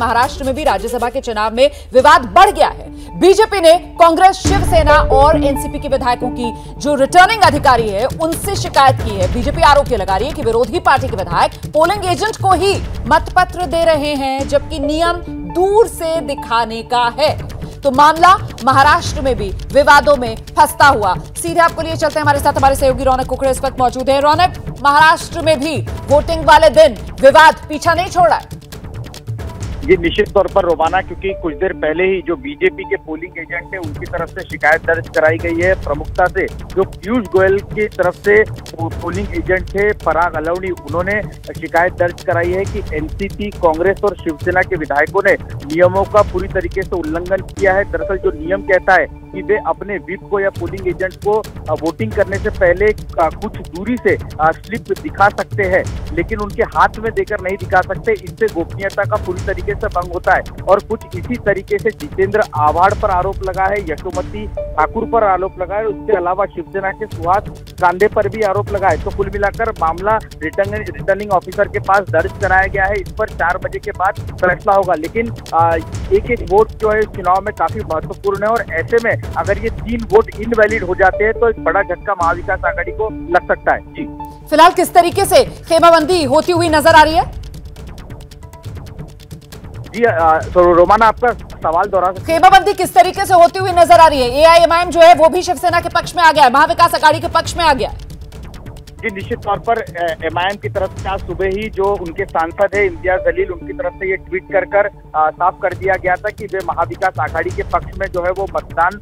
महाराष्ट्र में भी राज्यसभा के चुनाव में विवाद बढ़ गया है। बीजेपी ने कांग्रेस, शिवसेना और एनसीपी के विधायकों की जो रिटर्निंग अधिकारी है, उनसे शिकायत की है। बीजेपी आरोप लगा रही है कि विरोधी पार्टी के विधायक पोलिंग एजेंट को ही मतपत्र दे रहे हैं, जबकि नियम दूर से दिखाने का है। तो मामला महाराष्ट्र में भी विवादों में फंसता हुआ। सीधे आपको लिए चलते हैं हमारे साथ। हमारे सहयोगी रौनक कुकड़े इस वक्त मौजूद है। रौनक, महाराष्ट्र में भी वोटिंग वाले दिन विवाद पीछा नहीं छोड़ा है। ये निश्चित तौर पर रोमाना, क्योंकि कुछ देर पहले ही जो बीजेपी के पोलिंग एजेंट है उनकी तरफ़ से शिकायत दर्ज कराई गई है प्रमुखता से। जो पीयूष गोयल की तरफ़ से पोलिंग एजेंट थे, पराग अलवनी उन्होंने शिकायत दर्ज कराई है कि एनसीपी कांग्रेस और शिवसेना के विधायकों ने नियमों का पूरी तरीके से उल्लंघन किया है। दरअसल जो नियम कहता है कि वे अपने विप को या पोलिंग एजेंट को वोटिंग करने से पहले कुछ दूरी से स्लिप दिखा सकते हैं, लेकिन उनके हाथ में देकर नहीं दिखा सकते। इससे गोपनीयता का पूरी तरीके से भंग होता है। और कुछ इसी तरीके से जितेंद्र आवाड़ पर आरोप लगा है, यशोमती ठाकुर पर आरोप लगा है, उसके अलावा शिवसेना के सुहास कांदे पर भी आरोप लगा है। तो कुल मिलाकर मामला रिटर्निंग रिटर्निंग ऑफिसर के पास दर्ज कराया गया है। इस पर चार बजे के बाद फैसला होगा। लेकिन एक एक वोट जो है, चुनाव में काफ़ी महत्वपूर्ण है। और ऐसे में अगर ये तीन वोट इनवैलिड हो जाते हैं तो एक बड़ा झटका महाविकास आघाड़ी को लग सकता है। जी। फ़िलहाल किस तरीके से खेमाबंदी होती हुई नज़र आ रही है? जी तो रोमाना, आपका सवाल दोहरा खेमाबंदी किस तरीके से होती हुई नज़र आ रही है? एआईएमआईएम जो है, वो भी शिवसेना के पक्ष में आ गया है, महाविकास आघाड़ी के पक्ष में आ गया है। जी, निश्चित तौर पर एमआईएम की तरफ़ से आज सुबह ही जो उनके सांसद है इम्तियाज़ जलील, उनकी तरफ़ से ये ट्वीट कर कर साफ़ कर दिया गया था कि वे महाविकास आघाड़ी के पक्ष में जो है वो मतदान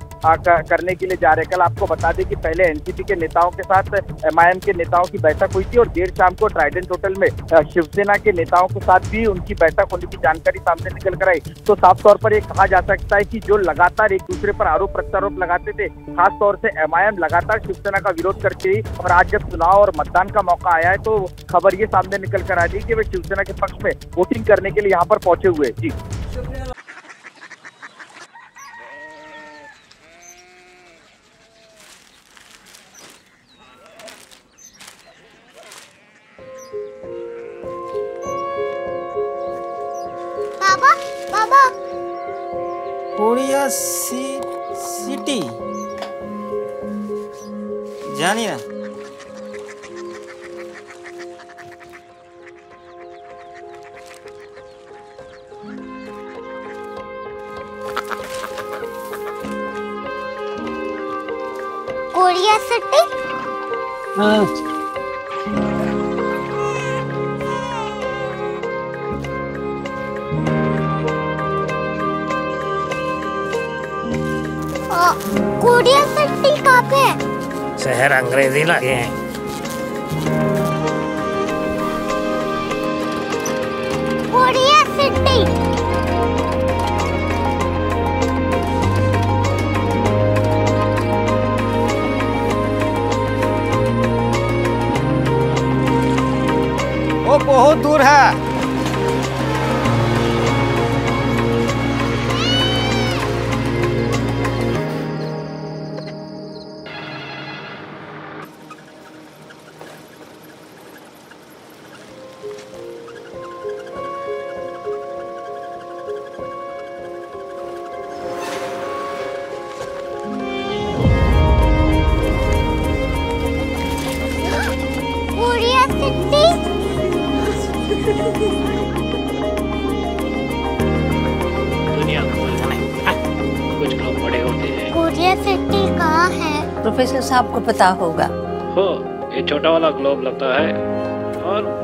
करने के लिए जा रहे कल आपको बता दें कि पहले एनसीपी के नेताओं के साथ एमआईएम के नेताओं की बैठक हुई थी और देर शाम को ट्राइडेंट होटल में शिवसेना के नेताओं के साथ भी उनकी बैठक होने की जानकारी सामने निकल कर आई। तो साफ़ तौर पर ये कहा जा सकता है कि जो लगातार एक दूसरे पर आरोप प्रत्यारोप लगाते थे खास तौर से एमआईएम लगातार शिवसेना का विरोध करते ही, और आज जब चुनाव और मतदान का मौका आया है तो खबर ये सामने निकल कर आ रही है कि वे शिवसेना के पक्ष में वोटिंग करने के लिए यहाँ पर पहुँचे हुए जी। बाबा बाबा। कोरिया सी सिटी जानी ना कोरिया सिटी कोरिया सिटी कहाँ पे? शहर अंग्रेज़ी लगे हैं। कोरिया सिटी बहुत दूर है। दुनिया हाँ, कुछ लोग बड़े होते हैं। कोरिया सिटी कहाँ है? प्रोफेसर साहब को पता होगा। हो ये छोटा वाला ग्लोब लगता है। और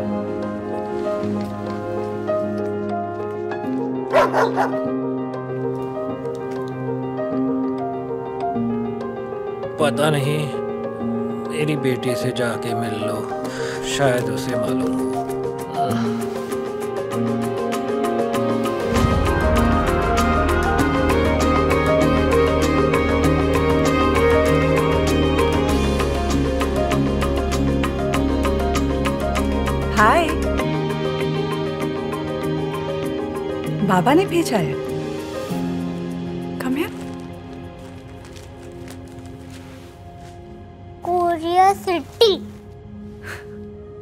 पता नहीं मेरी बेटी से जाके मिल लो शायद उसे मालूम हो। हाय। बाबा ने भेजा है। कम हियर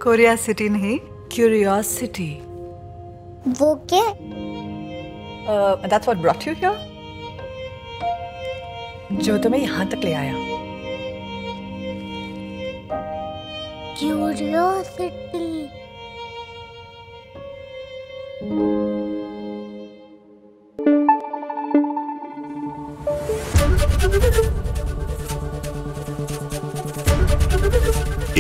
कोरिया सिटी नहीं क्यूरियोसिटी वो क्या? That's what brought you here? जो तुम्हें यहाँ तक ले आया। Curiosity